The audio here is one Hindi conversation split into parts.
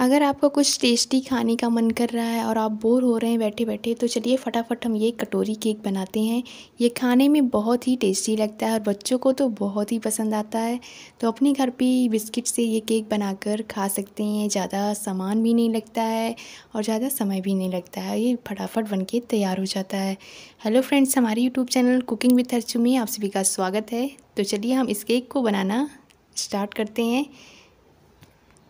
अगर आपको कुछ टेस्टी खाने का मन कर रहा है और आप बोर हो रहे हैं बैठे बैठे तो चलिए फटाफट हम ये कटोरी केक बनाते हैं। ये खाने में बहुत ही टेस्टी लगता है और बच्चों को तो बहुत ही पसंद आता है। तो अपने घर पे बिस्किट से ये केक बनाकर खा सकते हैं, ज़्यादा सामान भी नहीं लगता है और ज़्यादा समय भी नहीं लगता है। ये फटाफट बन के तैयार हो जाता है। हेलो फ्रेंड्स, हमारे YouTube channel cooking with Harchu में आप सभी का स्वागत है। तो चलिए हम इस केक को बनाना स्टार्ट करते हैं।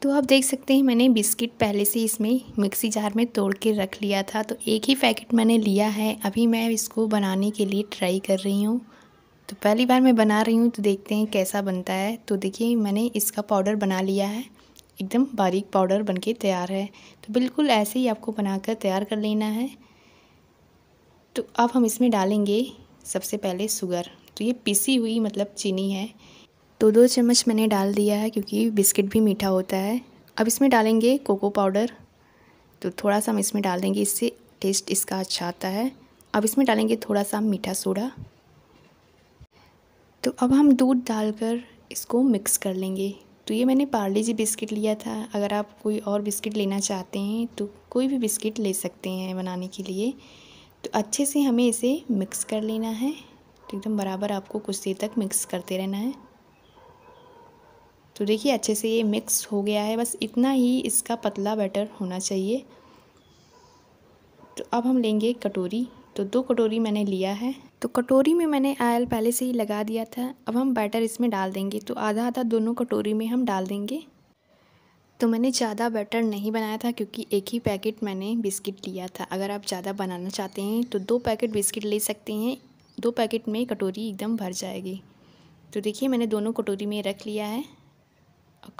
तो आप देख सकते हैं मैंने बिस्किट पहले से इसमें मिक्सी जार में तोड़ के रख लिया था। तो एक ही पैकेट मैंने लिया है। अभी मैं इसको बनाने के लिए ट्राई कर रही हूँ। तो पहली बार मैं बना रही हूँ तो देखते हैं कैसा बनता है। तो देखिए, मैंने इसका पाउडर बना लिया है। एकदम बारीक पाउडर बन के तैयार है। तो बिल्कुल ऐसे ही आपको बनाकर तैयार कर लेना है। तो अब हम इसमें डालेंगे सबसे पहले शुगर। तो ये पिसी हुई मतलब चीनी है। तो दो चम्मच मैंने डाल दिया है क्योंकि बिस्किट भी मीठा होता है। अब इसमें डालेंगे कोको पाउडर। तो थोड़ा सा हम इसमें डाल देंगे, इससे टेस्ट इसका अच्छा आता है। अब इसमें डालेंगे थोड़ा सा मीठा सोडा। तो अब हम दूध डालकर इसको मिक्स कर लेंगे। तो ये मैंने पार्ले जी बिस्किट लिया था। अगर आप कोई और बिस्किट लेना चाहते हैं तो कोई भी बिस्किट ले सकते हैं बनाने के लिए। तो अच्छे से हमें इसे मिक्स कर लेना है। तो एकदम बराबर आपको कुछ देर तक मिक्स करते रहना है। तो देखिए, अच्छे से ये मिक्स हो गया है। बस इतना ही इसका पतला बैटर होना चाहिए। तो अब हम लेंगे कटोरी। तो दो कटोरी मैंने लिया है। तो कटोरी में मैंने आयल पहले से ही लगा दिया था। अब हम बैटर इसमें डाल देंगे। तो आधा आधा दोनों कटोरी में हम डाल देंगे। तो मैंने ज़्यादा बैटर नहीं बनाया था, क्योंकि एक ही पैकेट मैंने बिस्किट लिया था। अगर आप ज़्यादा बनाना चाहते हैं तो दो पैकेट बिस्किट ले सकते हैं। दो पैकेट में कटोरी एकदम भर जाएगी। तो देखिए, मैंने दोनों कटोरी में रख लिया है।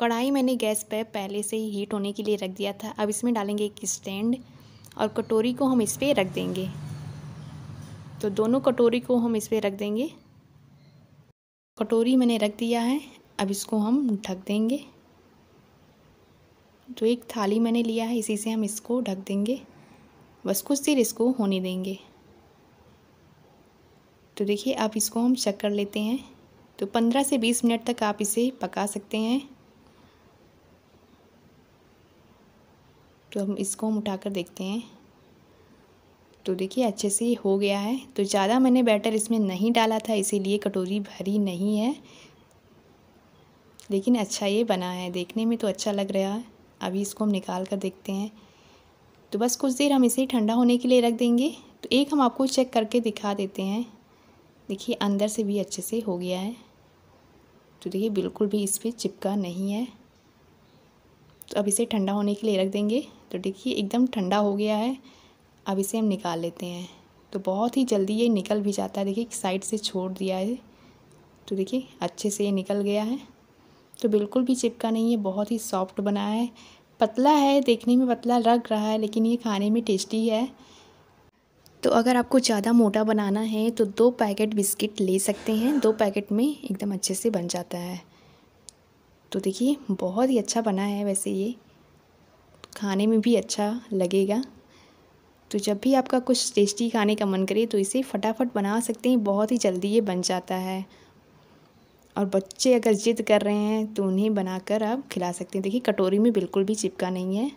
कढ़ाई मैंने गैस पर पहले से ही हीट होने के लिए रख दिया था। अब इसमें डालेंगे एक स्टैंड और कटोरी को हम इस पर रख देंगे। तो दोनों कटोरी को हम इस पर रख देंगे। कटोरी मैंने रख दिया है। अब इसको हम ढक देंगे। तो एक थाली मैंने लिया है, इसी से हम इसको ढक देंगे। बस कुछ देर इसको होने देंगे। तो देखिए, आप इसको हम चेक कर लेते हैं। तो पंद्रह से बीस मिनट तक आप इसे पका सकते हैं। तो हम इसको हम उठा कर देखते हैं। तो देखिए, अच्छे से हो गया है। तो ज़्यादा मैंने बैटर इसमें नहीं डाला था, इसीलिए कटोरी भरी नहीं है। लेकिन अच्छा ये बना है, देखने में तो अच्छा लग रहा है। अभी इसको हम निकाल कर देखते हैं। तो बस कुछ देर हम इसे ठंडा होने के लिए रख देंगे। तो एक हम आपको चेक करके दिखा देते हैं। देखिए, अंदर से भी अच्छे से हो गया है। तो देखिए, बिल्कुल भी इस पर चिपका नहीं है। तो अब इसे ठंडा होने के लिए रख देंगे। तो देखिए, एकदम ठंडा हो गया है। अब इसे हम निकाल लेते हैं। तो बहुत ही जल्दी ये निकल भी जाता है। देखिए साइड से छोड़ दिया है। तो देखिए, अच्छे से ये निकल गया है। तो बिल्कुल भी चिपका नहीं है। बहुत ही सॉफ्ट बना है। पतला है, देखने में पतला लग रहा है, लेकिन ये खाने में टेस्टी है। तो अगर आपको ज़्यादा मोटा बनाना है तो दो पैकेट बिस्किट ले सकते हैं। दो पैकेट में एकदम अच्छे से बन जाता है। तो देखिए, बहुत ही अच्छा बना है वैसे ये। खाने में भी अच्छा लगेगा। तो जब भी आपका कुछ टेस्टी खाने का मन करे तो इसे फटाफट बना सकते हैं, बहुत ही जल्दी ये बन जाता है। और बच्चे अगर ज़िद कर रहे हैं तो उन्हें बनाकर आप खिला सकते हैं। देखिए, कटोरी में बिल्कुल भी चिपका नहीं है।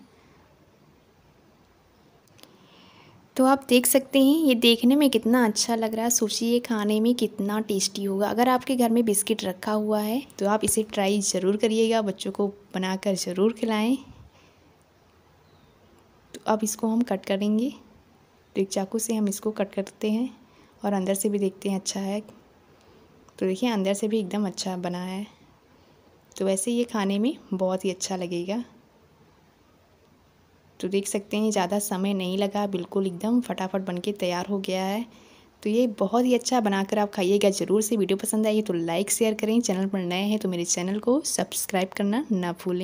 तो आप देख सकते हैं, ये देखने में कितना अच्छा लग रहा है। सोचिए खाने में कितना टेस्टी होगा। अगर आपके घर में बिस्किट रखा हुआ है तो आप इसे ट्राई ज़रूर करिएगा। बच्चों को बनाकर ज़रूर खिलाएँ। अब इसको हम कट करेंगे। तो एक चाकू से हम इसको कट करते हैं और अंदर से भी देखते हैं अच्छा है। तो देखिए, अंदर से भी एकदम अच्छा बना है। तो वैसे ये खाने में बहुत ही अच्छा लगेगा। तो देख सकते हैं, ज़्यादा समय नहीं लगा, बिल्कुल एकदम फटाफट बन के तैयार हो गया है। तो ये बहुत ही अच्छा बनाकर आप खाइएगा, ज़रूर से वीडियो पसंद आई तो लाइक, शेयर करें। चैनल पर नए हैं तो मेरे चैनल को सब्सक्राइब करना ना भूलें।